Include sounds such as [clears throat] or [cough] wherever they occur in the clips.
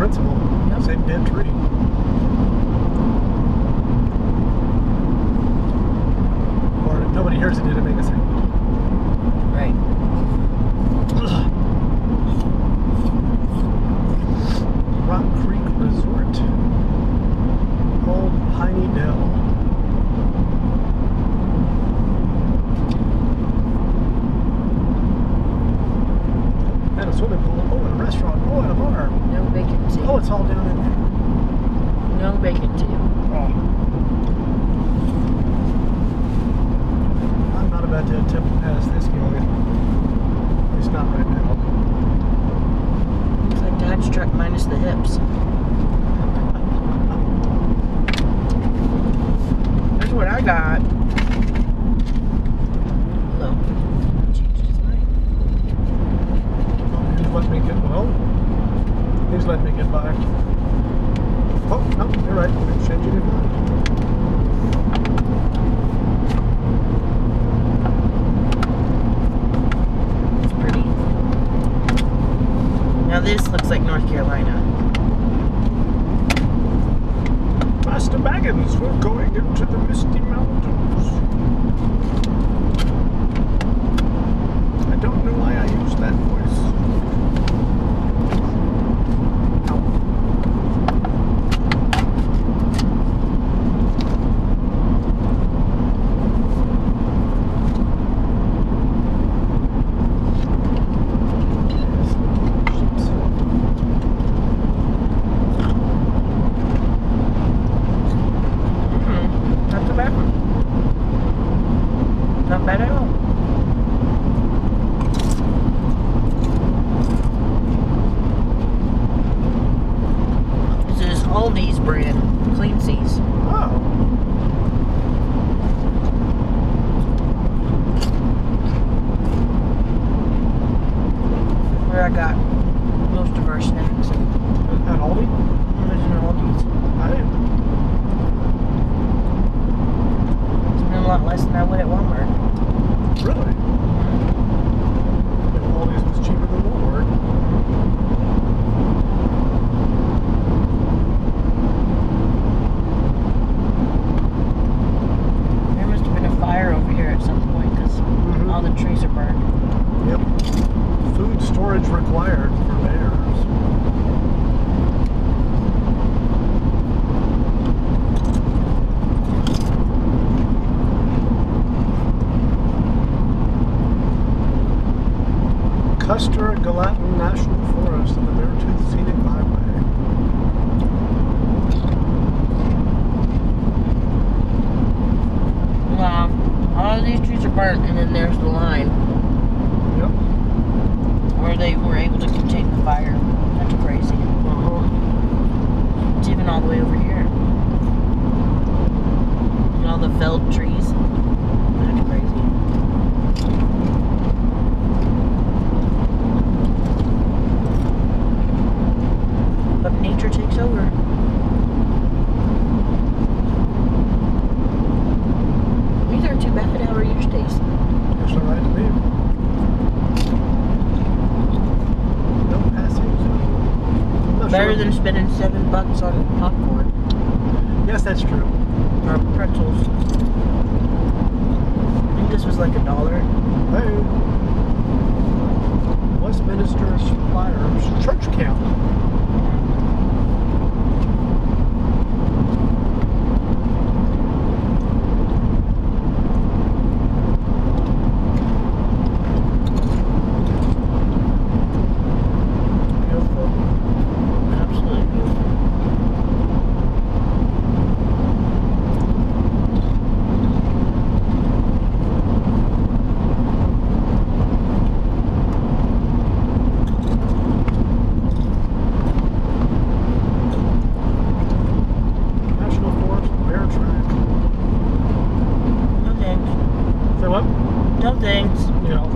principle. Yep. Same damn tree. Young bacon to. Oh. I'm not about to attempt to pass this guy. It's not right now. Looks like Dodge truck minus the hips. That's what I got. Hello. Changed his mind. Oh, here's what we get well. Please let me get by. Oh, no, you're right. I'm changing it now. I got. all the way over here. And all the felled trees. Or pretzels. I think this was like a dollar. Hey. Westminster Spires Church Camp. Beautiful. Absolutely beautiful. National Forest Bear Track. No thanks. Say what? No thanks. You know.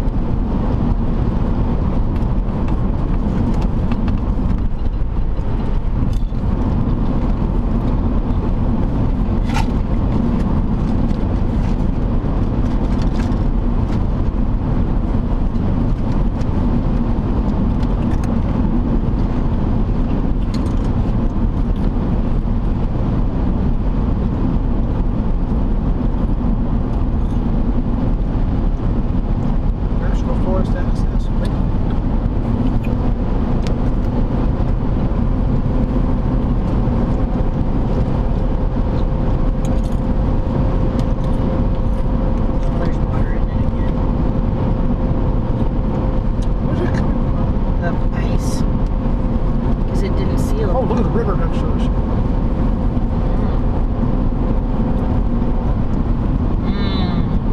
National Forest Access. Wait. There's water in it again. Where's it coming from? The ice. Because it didn't seal. Oh, look at the river next to us. Mm.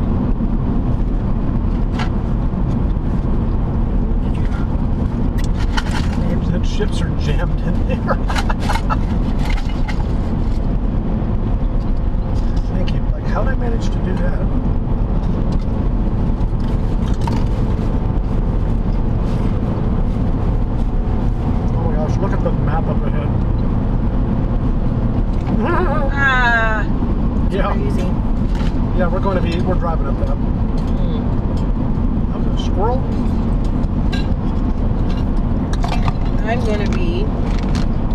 The ships are jammed in there. Thank you. Like, how'd I manage to do that? Oh my gosh, look at the map up ahead. Ah, yeah, crazy. Yeah, we're going to be, we're driving up that. Mm. Was a squirrel? I'm gonna be.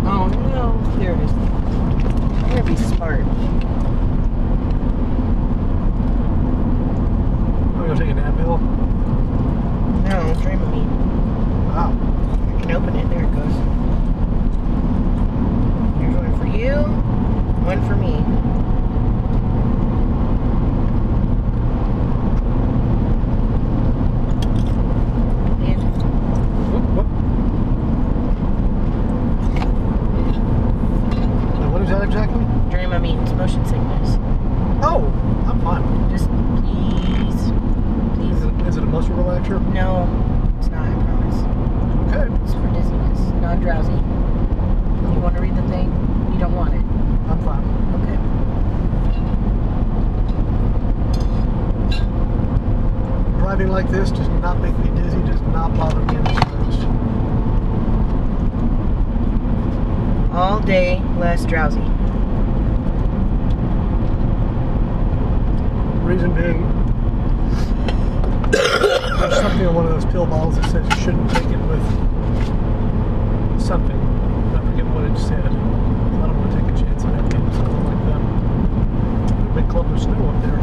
Oh no, there it is. I'm gonna be smart. Oh, you're taking that bill? No, Dramamine. Wow. I can open it. There it goes. Here's one for you, one for me. And Whoop, whoop. Now, what is that exactly? Dramamine. It's motion sickness. Oh, I'm fine. Just please, Is please. it, is it a muscle relaxer? No, it's not. I promise. Okay, It's for dizziness, not drowsy. You want to read the thing? You don't want it. I'm fine. Okay. Driving like this does not make me dizzy, does not bother me in the slightest. All day, less drowsy. Reason being, there's something on one of those pill bottles that says you shouldn't take it with something. I forget what it said. I don't want to take a chance on it something like that. A big clump of snow up there.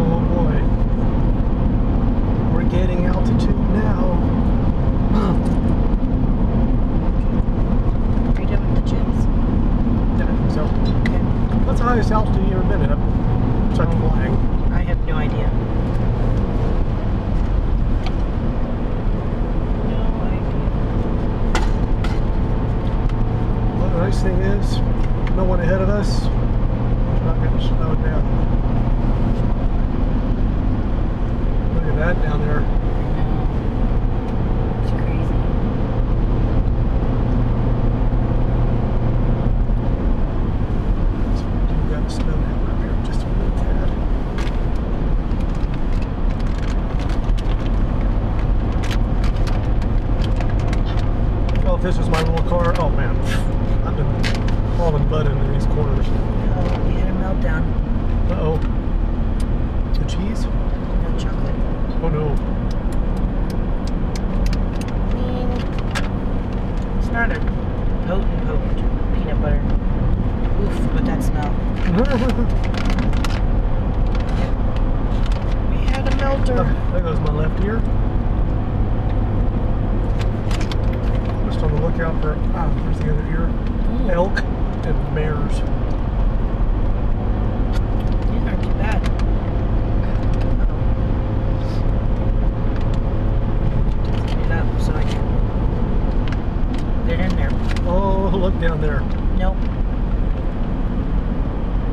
Oh boy. We're getting altitude now. Are you done with the chips? Yeah, so Okay. what's the highest altitude you ever been at? Besides flying. I have no idea. No idea. Well, the nice thing is, no one ahead of us. It's not down. Look at that down there. my little car. Oh man, I've been hauling butt into these corners. Oh, you had a meltdown. Uh oh. The cheese? No chocolate. Oh no. I mean, it's not a potent, potent peanut butter. Oof, but that smell. [laughs] we had a melter. I think that my left ear. On the lookout for ah, there's the other. Ooh, Elk and bears. These aren't too bad. Uh-oh. Clean it up so I can get in there. Oh, look down there. Nope.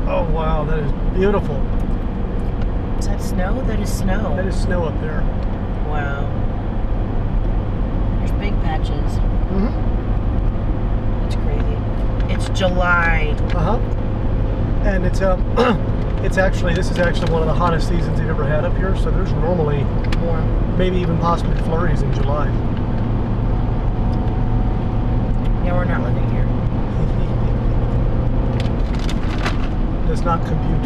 Oh wow, that is beautiful. Is that snow? That is snow. That is snow up there. Wow. There's big patches. Mm-hmm. It's crazy. It's July. Uh huh. It's um, [clears throat] it's actually this is actually one of the hottest seasons they've ever had up here. So there's normally More. maybe even possibly flurries in July. Yeah, we're not living here. [laughs] Does not compute.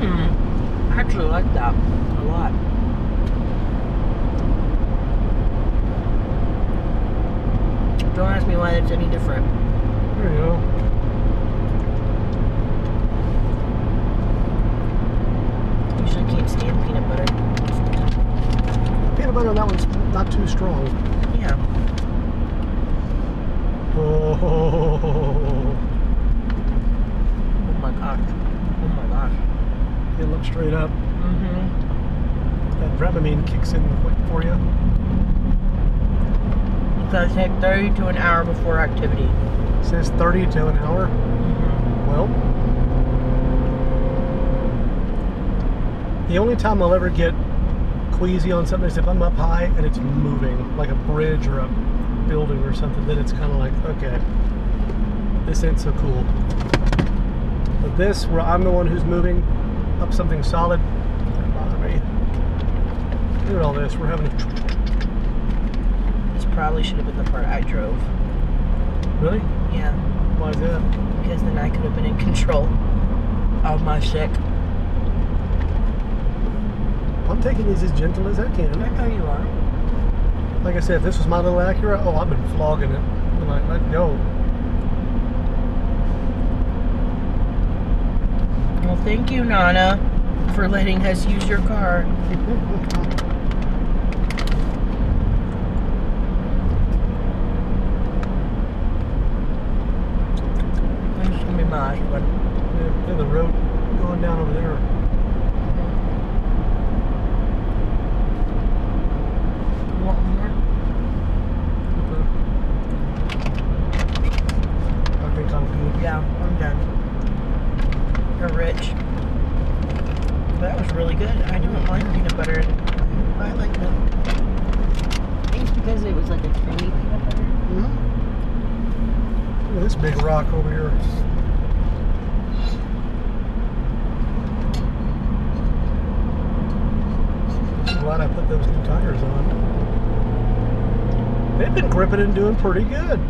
Mmm. I actually like that a lot. Don't ask me why it's any different. There you go. Usually can't stand peanut butter. Peanut butter on that one's not too strong. Yeah. Oh, Oh my gosh. Oh my gosh. you look straight up. Mm-hmm. That Dramamine kicks in quick for you. It's take 30 to an hour before activity. says 30 to an hour. Mm-hmm. Well, the only time I'll ever get queasy on something is if I'm up high and it's moving, like a bridge or a building or something. Then it's kind of like, okay, this ain't so cool. But this, where I'm the one who's moving up something solid, doesn't bother me. Look at all this. We're having a probably should have been the part I drove. really? Yeah. Why is that? Because then I could have been in control of my sick. I'm taking these as gentle as I can. I know you are. Like I said, if this was my little Acura, oh, I've been flogging it. I'm like, let go. Well, thank you, Nana, for letting us use your car. [laughs] Thanks for me. Yeah, yeah, the road going down over there. You more? I think I'm good. Yeah, I'm done. You're rich. That was really good. I don't like peanut butter. I like that. I think because it was like a creamy peanut butter. Look at this big rock over here. I'm glad I put those new tires on. They've been gripping and doing pretty good.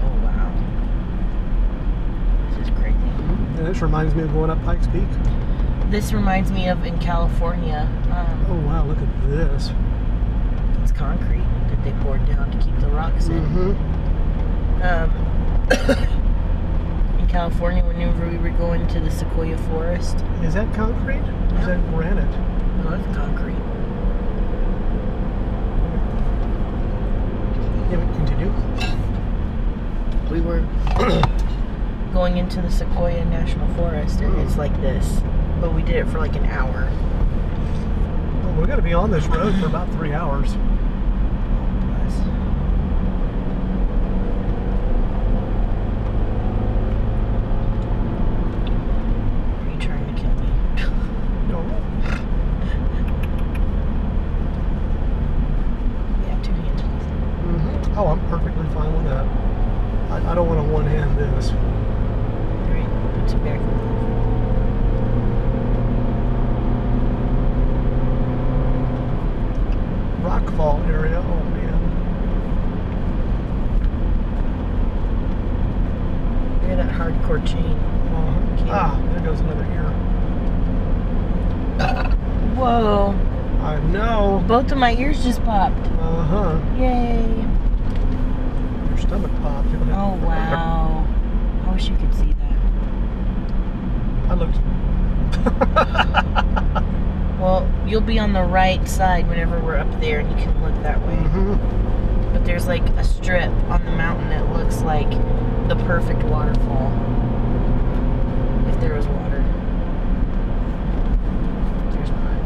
Oh wow. This is crazy. And this reminds me of going up Pikes Peak. This reminds me of in California. Um, Oh wow, look at this. it's concrete that they poured down to keep the rocks in. Mm-hmm. Um, [coughs] in California, whenever we were going to the Sequoia Forest, Is that concrete? Or is that granite? That's concrete. Yeah, but continue. We were [clears throat] going into the Sequoia National Forest, and it's like this, but we did it for like an hour. Well, we're gonna be on this road for about three hours. Plus. Are you trying to kill me? No. yeah, two hands. please. hmm Oh, I'm perfectly fine with that. I, I don't want to one hand this. Alright, put some back. waterfall area. Oh man. Look at that hardcore chain. Uh-huh. Cute. Ah, there goes another ear. Whoa. I know. Both of my ears just popped. Uh huh. Yay. Your stomach popped. [laughs] Oh, wow. I wish you could see that. I looked. [laughs] Well, you'll be on the right side whenever we're up there and you can look that way. hmm But there's like a strip on the mountain that looks like the perfect waterfall. If there was water. There's not.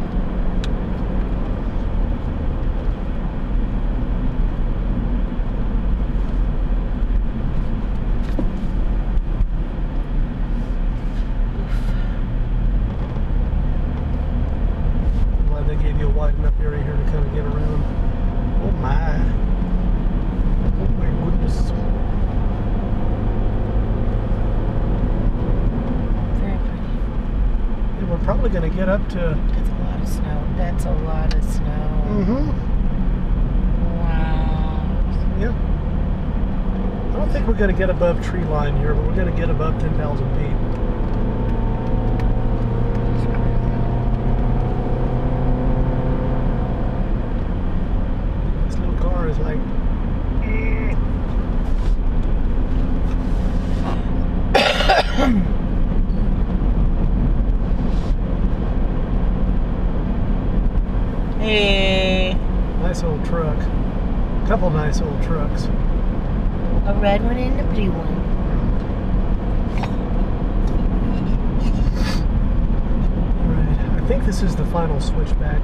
Glad they gave you a wide enough area here to kind of get around. Oh my. Oh my goodness. Very pretty. Yeah, we're probably going to get up to. That's a lot of snow. That's a lot of snow. Mm-hmm. Wow. Yeah. I don't think we're going to get above tree line here, but we're going to get above 10,000 feet. This little car is like. eh. Hey. Nice old truck. Couple nice old trucks. A red one and a blue one. Right. I think this is the final switchback.